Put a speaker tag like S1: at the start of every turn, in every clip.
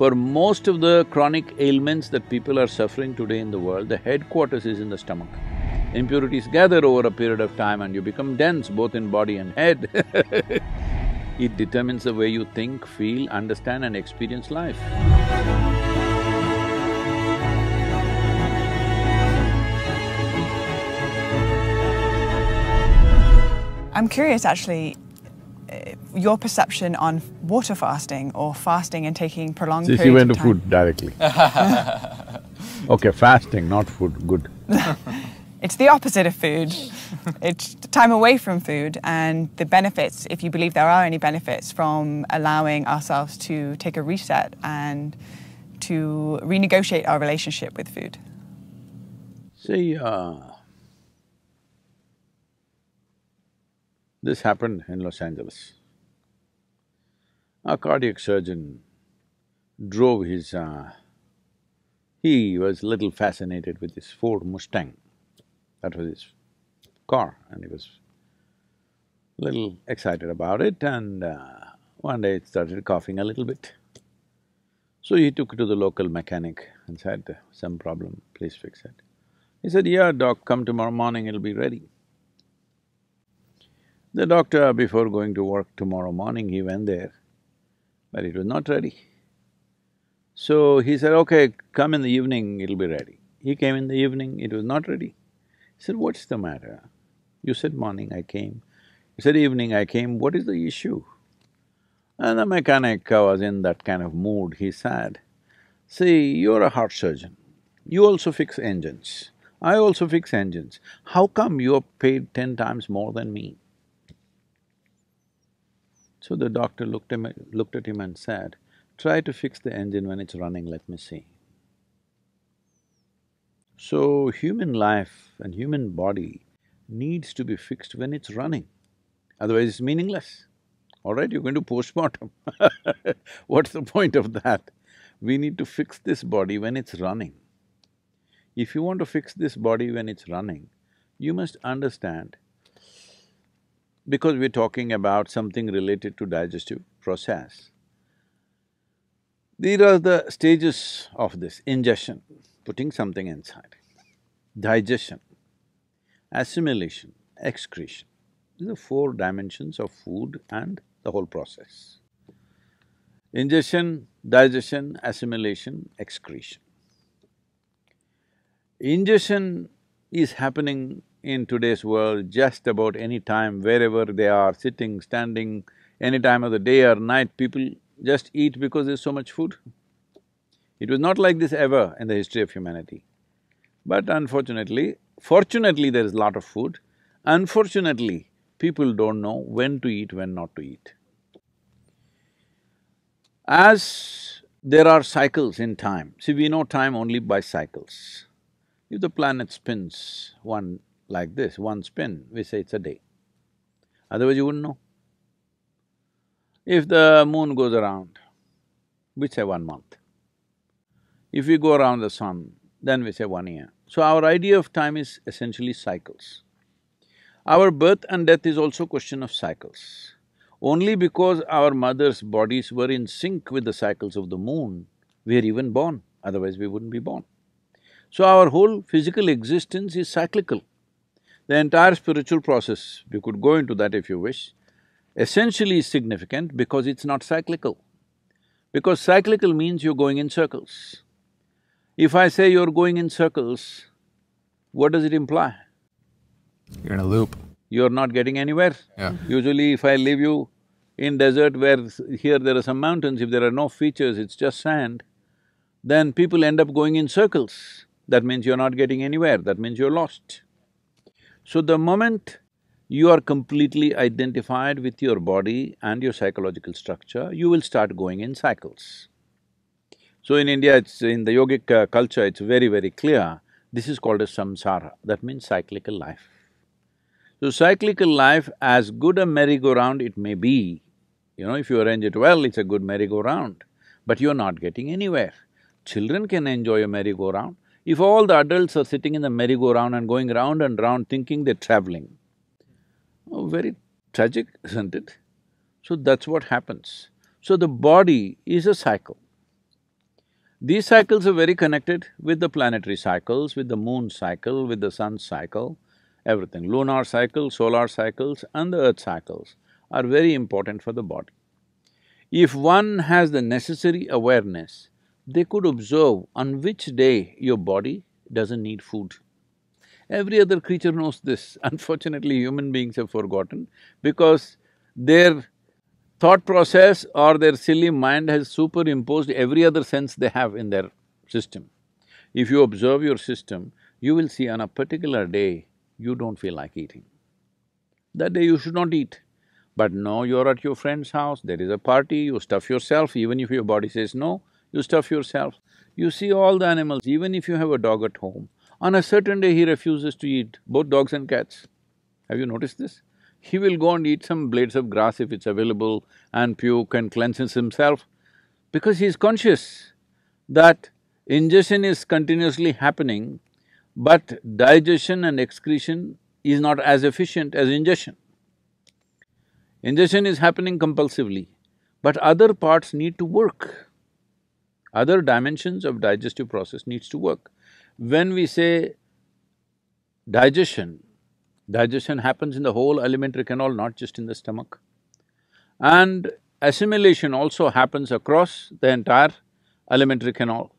S1: For most of the chronic ailments that people are suffering today in the world, the headquarters is in the stomach. Impurities gather over a period of time and you become dense both in body and head It determines the way you think, feel, understand and experience life.
S2: I'm curious actually, your perception on water fasting or fasting and taking prolonged
S1: See,
S2: periods
S1: she went to food directly. okay, fasting, not food, good.
S2: It's the opposite of food. it's time away from food and the benefits, if you believe there are any benefits from allowing ourselves to take a reset and to renegotiate our relationship with food.
S1: See, uh, this happened in Los Angeles. A cardiac surgeon drove his… Uh, he was little fascinated with his Ford Mustang. That was his car and he was little excited about it and uh, one day it started coughing a little bit. So he took it to the local mechanic and said, some problem, please fix it. He said, yeah, doc, come tomorrow morning, it'll be ready. The doctor, before going to work tomorrow morning, he went there, but it was not ready. So he said, okay, come in the evening, it'll be ready. He came in the evening, it was not ready. He said, what's the matter? You said morning, I came. He said evening, I came, what is the issue? And the mechanic was in that kind of mood, he said, see, you're a heart surgeon, you also fix engines, I also fix engines. How come you're paid ten times more than me? So the doctor looked, him, looked at him and said, try to fix the engine when it's running, let me see. So human life and human body needs to be fixed when it's running, otherwise it's meaningless. All right, you're going to postmortem What's the point of that? We need to fix this body when it's running. If you want to fix this body when it's running, you must understand, because we're talking about something related to digestive process, these are the stages of this ingestion, putting something inside, digestion, assimilation, excretion. These are four dimensions of food and the whole process. Ingestion, digestion, assimilation, excretion. Ingestion is happening in today's world just about any time, wherever they are, sitting, standing, any time of the day or night, people just eat because there's so much food. It was not like this ever in the history of humanity. But unfortunately, fortunately there is a lot of food, unfortunately, people don't know when to eat, when not to eat. As there are cycles in time, see we know time only by cycles. If the planet spins one like this, one spin, we say it's a day. Otherwise you wouldn't know. If the moon goes around, we say one month. If we go around the sun, then we say one year. So our idea of time is essentially cycles. Our birth and death is also question of cycles. Only because our mother's bodies were in sync with the cycles of the moon, we are even born, otherwise we wouldn't be born. So our whole physical existence is cyclical. The entire spiritual process, we could go into that if you wish, essentially is significant because it's not cyclical. Because cyclical means you're going in circles. If I say you're going in circles, what does it imply?
S3: You're in a loop.
S1: You're not getting anywhere.
S3: Yeah.
S1: Usually if I leave you in desert where here there are some mountains, if there are no features, it's just sand, then people end up going in circles. That means you're not getting anywhere, that means you're lost. So the moment you are completely identified with your body and your psychological structure, you will start going in cycles. So in India, it's… in the yogic uh, culture, it's very, very clear, this is called as samsara, that means cyclical life. So cyclical life, as good a merry-go-round it may be, you know, if you arrange it well, it's a good merry-go-round, but you're not getting anywhere. Children can enjoy a merry-go-round. If all the adults are sitting in the merry-go-round and going round and round thinking they're traveling, oh, very tragic, isn't it? So that's what happens. So the body is a cycle. These cycles are very connected with the planetary cycles, with the moon cycle, with the sun cycle, everything. Lunar cycle, solar cycles and the earth cycles are very important for the body. If one has the necessary awareness, they could observe on which day your body doesn't need food. Every other creature knows this. Unfortunately, human beings have forgotten because their thought process or their silly mind has superimposed every other sense they have in their system. If you observe your system, you will see on a particular day, you don't feel like eating. That day you should not eat. But no, you're at your friend's house, there is a party, you stuff yourself, even if your body says no, you stuff yourself. You see all the animals, even if you have a dog at home, on a certain day he refuses to eat, both dogs and cats. Have you noticed this? He will go and eat some blades of grass if it's available and puke and cleanses himself because he's conscious that ingestion is continuously happening, but digestion and excretion is not as efficient as ingestion. Ingestion is happening compulsively, but other parts need to work. Other dimensions of digestive process needs to work. When we say digestion, digestion happens in the whole alimentary canal, not just in the stomach. And assimilation also happens across the entire alimentary canal.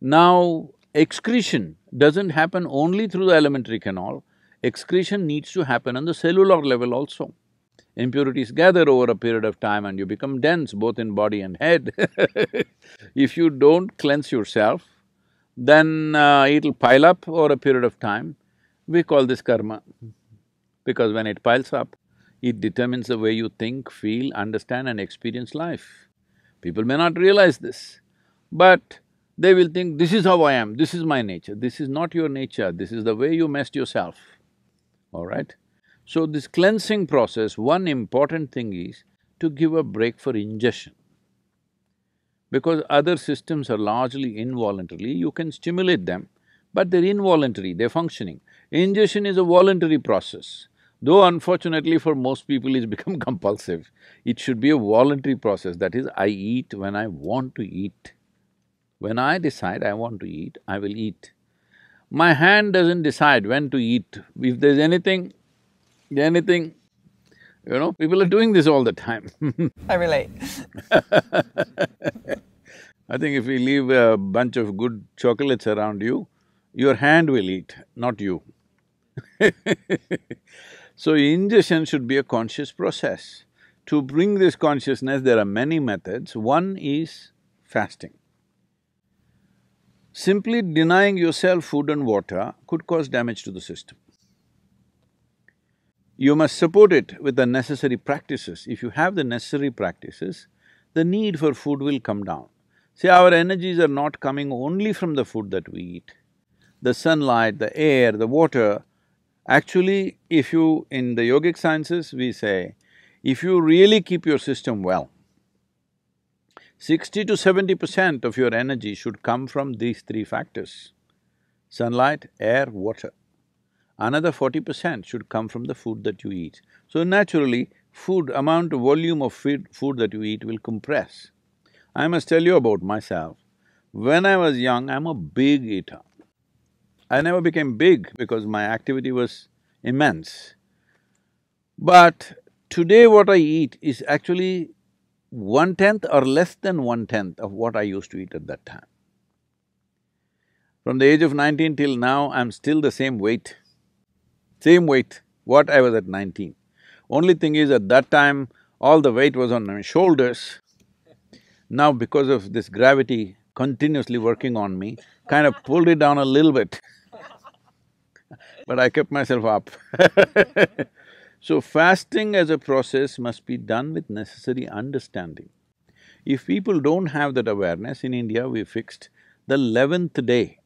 S1: Now, excretion doesn't happen only through the alimentary canal, excretion needs to happen on the cellular level also. Impurities gather over a period of time and you become dense both in body and head If you don't cleanse yourself, then uh, it'll pile up over a period of time. We call this karma because when it piles up, it determines the way you think, feel, understand and experience life. People may not realize this, but they will think, this is how I am, this is my nature. This is not your nature, this is the way you messed yourself, all right? So this cleansing process, one important thing is to give a break for ingestion. Because other systems are largely involuntarily, you can stimulate them, but they're involuntary, they're functioning. Ingestion is a voluntary process, though unfortunately for most people it's become compulsive. It should be a voluntary process, that is, I eat when I want to eat. When I decide I want to eat, I will eat. My hand doesn't decide when to eat. If there's anything, anything, you know, people are doing this all the time
S2: I relate.
S1: I think if we leave a bunch of good chocolates around you, your hand will eat, not you So ingestion should be a conscious process. To bring this consciousness, there are many methods. One is fasting. Simply denying yourself food and water could cause damage to the system. You must support it with the necessary practices. If you have the necessary practices, the need for food will come down. See, our energies are not coming only from the food that we eat. The sunlight, the air, the water, actually if you… in the yogic sciences we say, if you really keep your system well, sixty to seventy percent of your energy should come from these three factors, sunlight, air, water another forty percent should come from the food that you eat. So naturally, food, amount volume of food, food that you eat will compress. I must tell you about myself. When I was young, I'm a big eater. I never became big because my activity was immense. But today what I eat is actually one-tenth or less than one-tenth of what I used to eat at that time. From the age of nineteen till now, I'm still the same weight same weight what I was at nineteen. Only thing is at that time, all the weight was on my shoulders. Now because of this gravity continuously working on me, kind of pulled it down a little bit but I kept myself up So fasting as a process must be done with necessary understanding. If people don't have that awareness, in India we fixed the eleventh day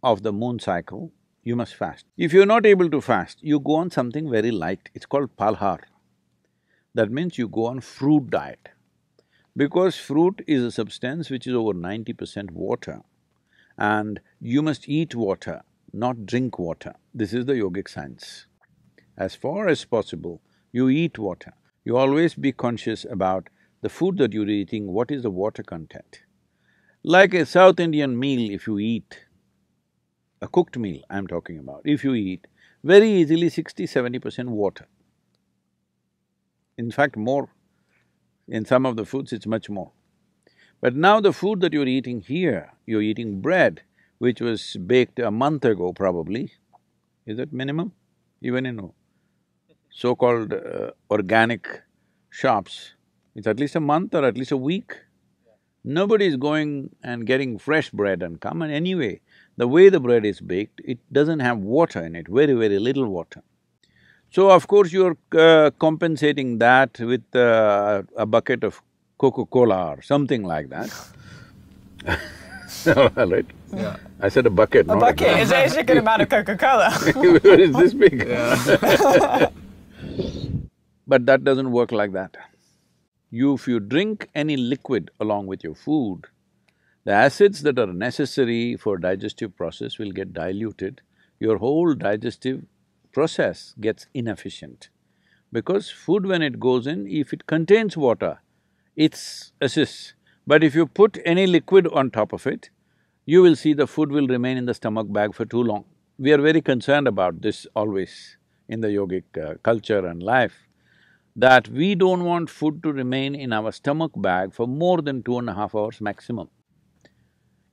S1: of the moon cycle you must fast. If you're not able to fast, you go on something very light, it's called phalahar. That means you go on fruit diet. Because fruit is a substance which is over ninety percent water and you must eat water, not drink water. This is the yogic science. As far as possible, you eat water. You always be conscious about the food that you're eating, what is the water content. Like a South Indian meal if you eat, a cooked meal I'm talking about, if you eat, very easily 60 percent water. In fact, more. In some of the foods, it's much more. But now the food that you're eating here, you're eating bread, which was baked a month ago probably. Is that minimum? Even in so-called uh, organic shops, it's at least a month or at least a week. Nobody is going and getting fresh bread and come, and anyway, the way the bread is baked, it doesn't have water in it, very, very little water. So of course you're uh, compensating that with uh, a bucket of Coca-Cola or something like that. right?
S3: Yeah.
S1: I said a bucket,
S2: A
S1: not
S2: bucket
S1: a
S2: is actually a good amount of Coca-Cola.
S1: Where is this big?
S3: Yeah.
S1: But that doesn't work like that. You, if you drink any liquid along with your food, the acids that are necessary for digestive process will get diluted, your whole digestive process gets inefficient. Because food when it goes in, if it contains water, it's assists. But if you put any liquid on top of it, you will see the food will remain in the stomach bag for too long. We are very concerned about this always in the yogic uh, culture and life, that we don't want food to remain in our stomach bag for more than two and a half hours maximum.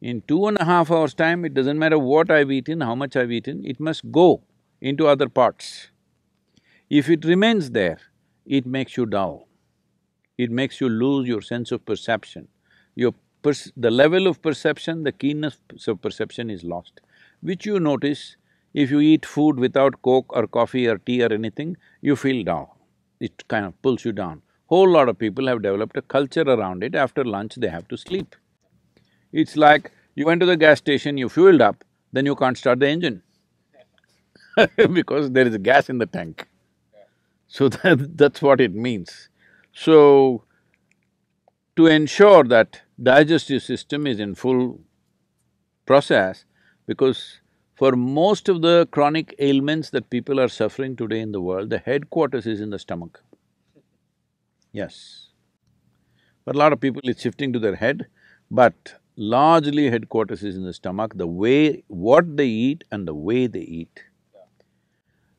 S1: In two and a half hours' time, it doesn't matter what I've eaten, how much I've eaten, it must go into other parts. If it remains there, it makes you dull. It makes you lose your sense of perception. Your the level of perception, the keenness of perception is lost, which you notice if you eat food without coke or coffee or tea or anything, you feel dull. It kind of pulls you down. Whole lot of people have developed a culture around it, after lunch they have to sleep. It's like you went to the gas station, you fueled up, then you can't start the engine because there is gas in the tank. So that, that's what it means. So, to ensure that digestive system is in full process, because for most of the chronic ailments that people are suffering today in the world, the headquarters is in the stomach. Yes. For a lot of people, it's shifting to their head, but largely headquarters is in the stomach, the way… what they eat and the way they eat.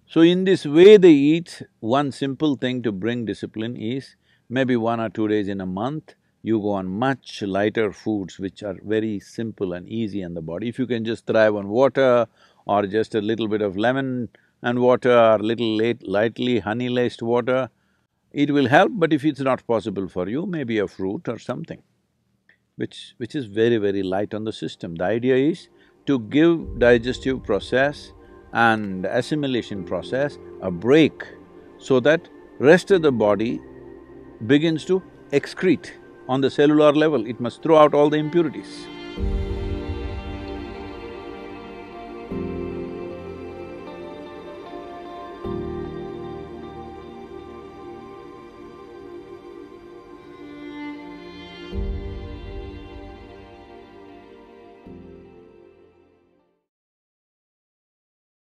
S1: So in this way they eat, one simple thing to bring discipline is maybe one or two days in a month, you go on much lighter foods which are very simple and easy on the body. If you can just thrive on water or just a little bit of lemon and water or little late, lightly honey-laced water, it will help, but if it's not possible for you, maybe a fruit or something, which… which is very, very light on the system. The idea is to give digestive process and assimilation process a break so that rest of the body begins to excrete on the cellular level, it must throw out all the impurities.